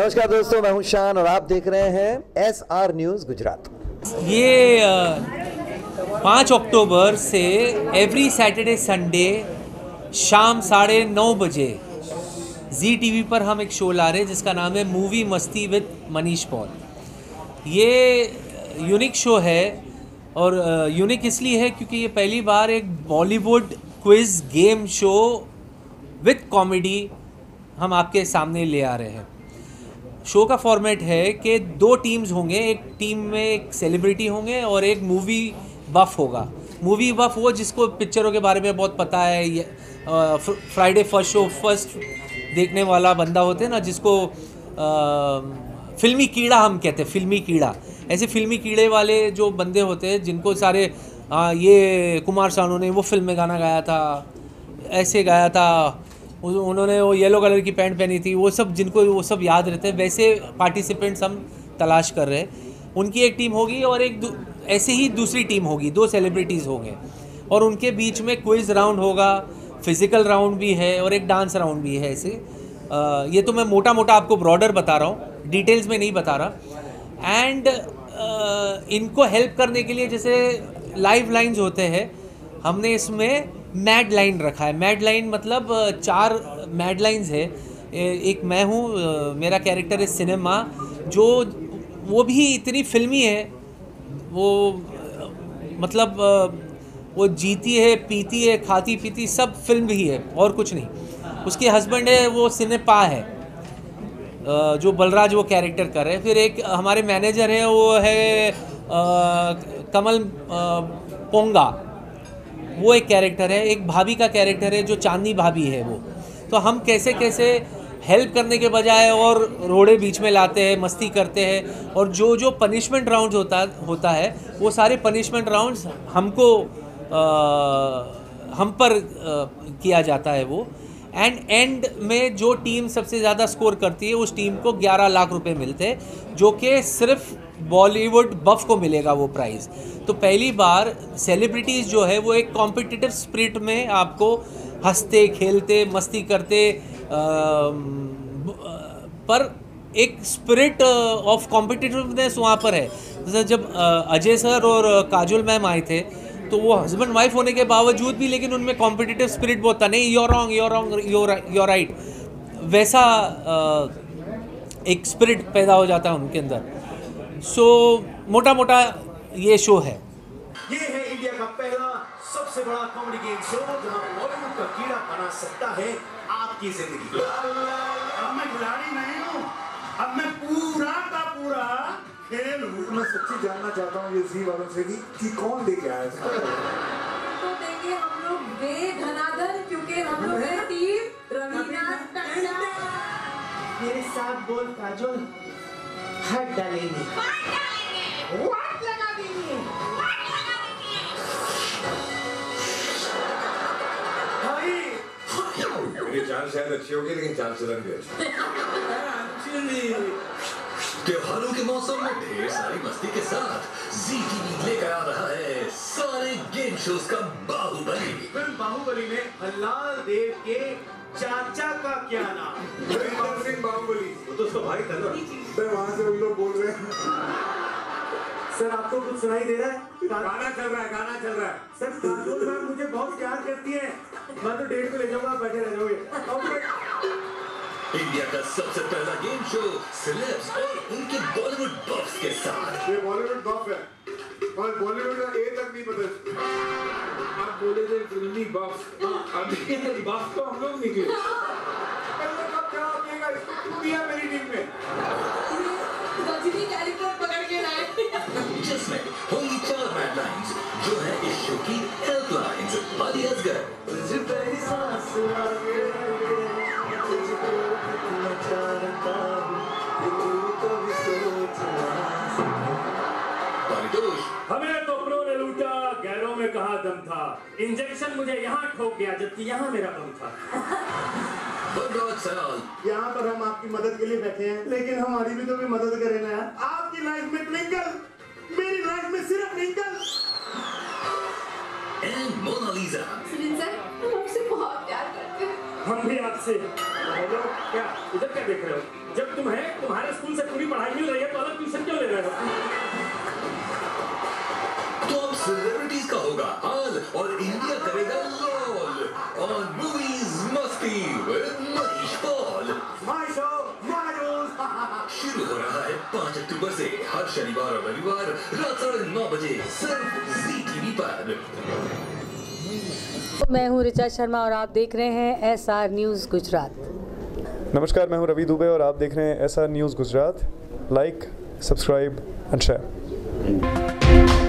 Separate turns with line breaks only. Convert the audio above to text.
नमस्कार दोस्तों, मैं हूँ शान और आप देख रहे हैं एस आर न्यूज़ गुजरात।
ये पाँच अक्टूबर से एवरी सैटरडे संडे शाम साढ़े नौ बजे जी टीवी पर हम एक शो ला रहे हैं, जिसका नाम है मूवी मस्ती विद मनीष पॉल ये यूनिक शो है और यूनिक इसलिए है क्योंकि ये पहली बार एक Bollywood quiz game show with comedy हम आपके सामने ले आ रहे हैं। शो का फॉर्मेट है कि दो टीम्स होंगे एक टीम में एक सेलिब्रिटी होंगे और एक मूवी बफ होगा। मूवी बफ वो जिसको पिक्चरों के बारे में बहुत पता है फ्राइडे फ़र्स्ट शो फ़र्स्ट देखने वाला बंदा होते हैं ना जिसको आ, फिल्मी कीड़ा हम कहते हैं फिल्मी कीड़ा। ऐसे फिल्मी कीड़े वाले जो बंदे होते हैं जिनको सारे आ, ये कुमार सानू ने वो फ़िल्म में गाना गाया था ऐसे गाया था उन्होंने वो येलो कलर की पैंट पहनी थी वो सब जिनको वो सब याद रहते हैं वैसे पार्टिसिपेंट्स हम तलाश कर रहे हैं। उनकी एक टीम होगी और एक ऐसे ही दूसरी टीम होगी दो सेलिब्रिटीज़ होंगे। और उनके बीच में क्विज राउंड होगा फ़िज़िकल राउंड भी है और एक डांस राउंड भी है ऐसे। आ, ये तो मैं मोटा मोटा आपको ब्रॉडर बता रहा हूँ डिटेल्स में नहीं बता रहा। एंड इनको हेल्प करने के लिए जैसे लाइव लाइंस होते हैं हमने इसमें मैड लाइन रखा है। मैड लाइन मतलब चार मैड लाइन्स है एक मैं हूँ मेरा कैरेक्टर है सिनेमा जो वो भी इतनी फिल्मी है वो मतलब वो जीती है पीती है खाती पीती सब फ़िल्म ही है और कुछ नहीं। उसके हस्बैंड है वो सिनेपा है। जो बलराज वो कैरेक्टर कर रहे हैं। फिर एक हमारे मैनेजर है वो है आ, कमल आ, पोंगा। वो एक कैरेक्टर है एक भाभी का कैरेक्टर है जो चांदनी भाभी है वो। तो हम कैसे कैसे हेल्प करने के बजाय और रोड़े बीच में लाते हैं मस्ती करते हैं और जो जो पनिशमेंट राउंड होता होता है वो सारे पनिशमेंट राउंड्स हमको आ, हम पर आ, किया जाता है वो। एंड एंड में जो टीम सबसे ज़्यादा स्कोर करती है उस टीम को 11 लाख रुपए मिलते हैं जो कि सिर्फ़ बॉलीवुड बफ को मिलेगा वो प्राइज़ तो पहली बार सेलिब्रिटीज़ जो है वो एक कॉम्पिटिटिव स्प्रिट में आपको हँसते खेलते मस्ती करते आ, पर एक स्पिरिट ऑफ़ कॉम्पिटिटिवनेस वहाँ पर है. जब अजय सर और काजुल मैम आए थे तो वो हस्बैंड वाइफ होने के बावजूद भी लेकिन उनमें कॉम्पिटिटिव स्पिरिट बहुत था। नहीं you're wrong you're wrong you're right वैसा एक स्पिरिट पैदा हो जाता है उनके अंदर। सो मोटा मोटा ये शो है।
ये है इंडिया का पहला सबसे बड़ा कॉमेडी गेम शो जहाँ बॉलीवुड का कीड़ा बना सकता है आपकी ज़िंदगी।
अब मैं खिलाड़ी नहीं हूँ। अब मैं पूरा का पूरा हूँ
मैं सच्ची जानना चाहता हूँ ये जी वालों से कि, कि कौन लेके आया इसका
तो देंगे हम लोग बेधनादन क्योंकि हम लोग है टीम रवीना
मेरे साथ बोल काजोल हट डालेंगे।
वाट लगा देंगे।
मेरी जान शायद अच्छी होगी लेकिन सुधर गई
त्योहारों के मौसम में ढेर सारी मस्ती के साथ जी टीवी लेकर आ रहा है। सारे गेम शोज़ का बाहुबली।
फ़िल्म बाहुबली में हल्लाल देव के चाचा का क्या नाम?
सिंह बाहुबली।
वो तो उसका भाई था ना।
सर वहाँ से उन लोग बोल रहे हैं।
सर आपको कुछ सुनाई दे रहा है?
गाना चल रहा है गाना चल रहा है।
सर काजोल मैम मुझे बहुत प्यार करती है। मैं तो डेट पे ले जाऊँगा बैठे रह जाओगे।
इंडिया का सबसे पहला गेम शो सिलेब्स और उनके बॉलीवुड बॉक्स के साथ।
ये बॉलीवुड बफ है। और बॉलीवुड का ए तक नहीं पता
आप बोले थे फिल्मी बफ अभी बफ तो हम लोग निकले
क्या होगा इसको क्यों दिया मेरी टीम में?
रजनी कैरेक्टर पकड़ के लाए।
जिसमें होंगी चार मैडलाइंस जो है इस शो की हेल्पलाइंस बादी असगर परितोष
हमें तो प्रो ने लूटा गैरों में कहा दम था इंजेक्शन मुझे यहाँ ठोक गया जबकि यहाँ मेरा दम था
यहाँ पर हम आपकी मदद के लिए बैठे हैं। लेकिन हमारी भी तो भी मदद करें ना आपकी लाइफ में ट्विंकल मेरी लाइफ में सिर्फ़ ट्विंकल
एंड मोनालिसा
हम
भी आपसे हेलो क्या? इधर क्या देख रहे हो? जब तुम है तुम्हारे स्कूल से पूरी पढ़ाई मिल रही है तो अलग ट्यूशन क्यों ले रहे हो?
तो अब सेलिब्रिटीज का होगा हाल और इंडिया करेगा लॉल और movies Masti with Mahesh Paul
my show my rules
शुरू हो रहा है 5 अक्टूबर से। शनिवार और रविवार रात साढ़े नौ बजे सिर्फ़ जी टीवी पर
मैं हूँ ऋचा शर्मा और आप देख रहे हैं एस आर न्यूज़ गुजरात
नमस्कार, मैं हूँ रवि दुबे और आप देख रहे हैं S R news Gujarat like subscribe and share